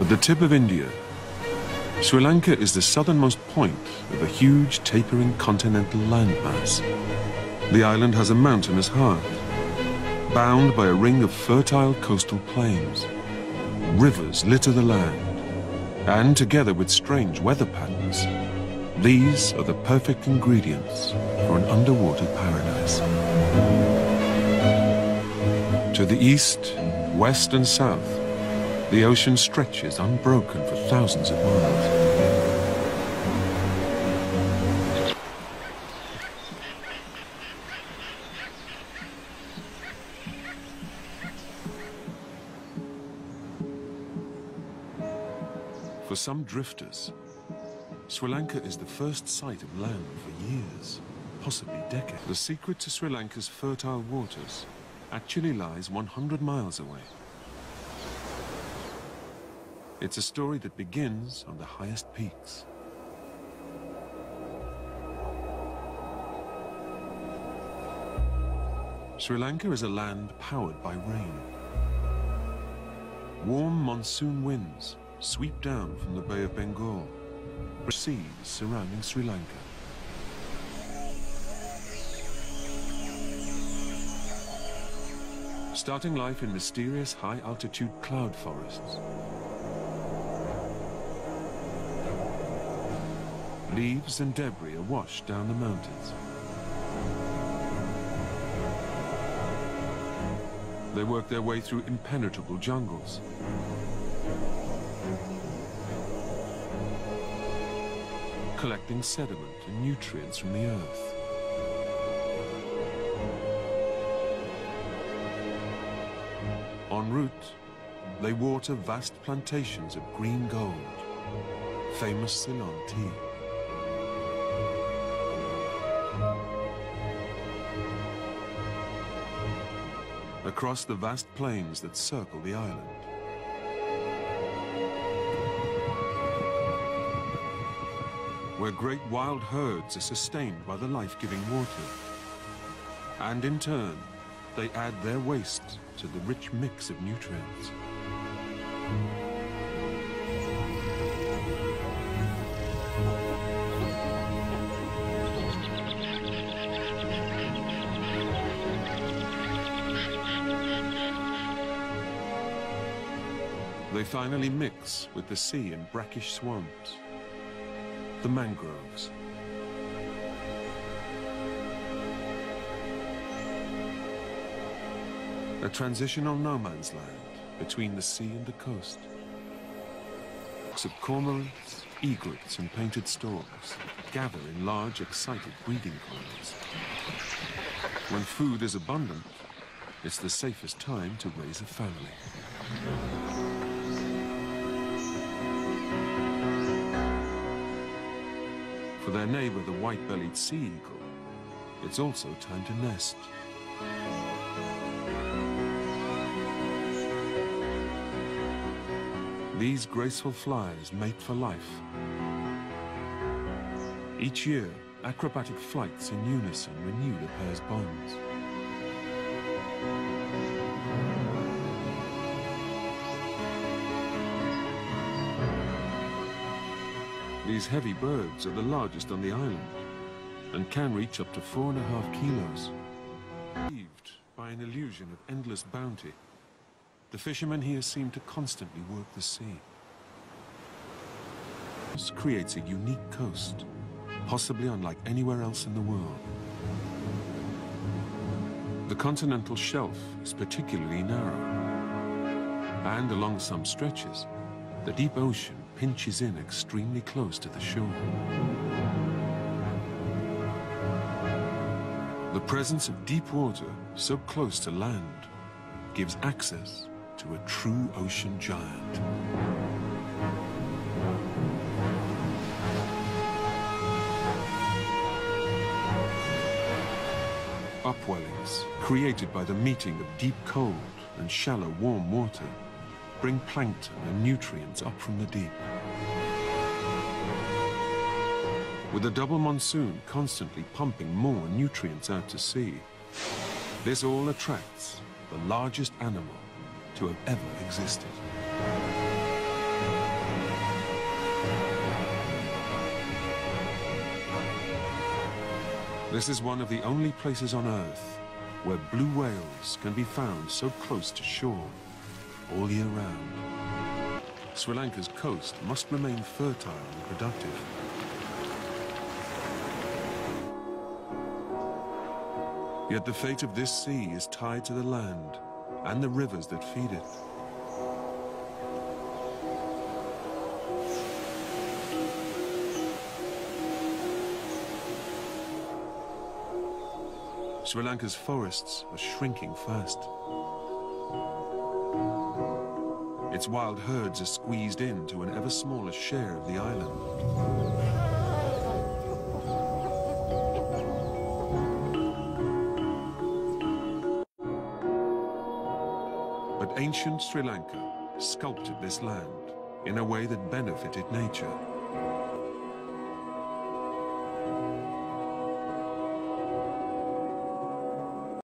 At the tip of India, Sri Lanka is the southernmost point of a huge tapering continental landmass. The island has a mountainous heart, bound by a ring of fertile coastal plains. Rivers litter the land, and together with strange weather patterns, these are the perfect ingredients for an underwater paradise. To the east, west and south, the ocean stretches unbroken for thousands of miles. For some drifters, Sri Lanka is the first sight of land for years, possibly decades. The secret to Sri Lanka's fertile waters actually lies 100 miles away. It's a story that begins on the highest peaks. Sri Lanka is a land powered by rain. Warm monsoon winds sweep down from the Bay of Bengal, seas surrounding Sri Lanka. Starting life in mysterious high-altitude cloud forests. Leaves and debris are washed down the mountains. They work their way through impenetrable jungles. Collecting sediment and nutrients from the earth. En route, they water vast plantations of green gold, famous Ceylon tea. Across the vast plains that circle the island. Where great wild herds are sustained by the life-giving water. And in turn, they add their waste to the rich mix of nutrients. They finally mix with the sea in brackish swamps, the mangroves. A transitional no man's land between the sea and the coast. Of cormorants, egrets, and painted storks gather in large, excited breeding colonies. When food is abundant, it's the safest time to raise a family. For their neighbor, the white-bellied sea eagle, it's also time to nest. These graceful flies mate for life. Each year, acrobatic flights in unison renew the pair's bonds. These heavy birds are the largest on the island and can reach up to four and a half kilos. Deceived by an illusion of endless bounty, the fishermen here seem to constantly work the sea. This creates a unique coast, possibly unlike anywhere else in the world. The continental shelf is particularly narrow, and along some stretches, the deep ocean pinches in extremely close to the shore. The presence of deep water so close to land gives access to a true ocean giant. Upwellings, created by the meeting of deep cold and shallow warm water, bring plankton and nutrients up from the deep. With a double monsoon constantly pumping more nutrients out to sea, this all attracts the largest animal to have ever existed. This is one of the only places on Earth where blue whales can be found so close to shore all year round. Sri Lanka's coast must remain fertile and productive. Yet the fate of this sea is tied to the land and the rivers that feed it. Sri Lanka's forests are shrinking fast. Its wild herds are squeezed into an ever smaller share of the island. But ancient Sri Lanka sculpted this land in a way that benefited nature.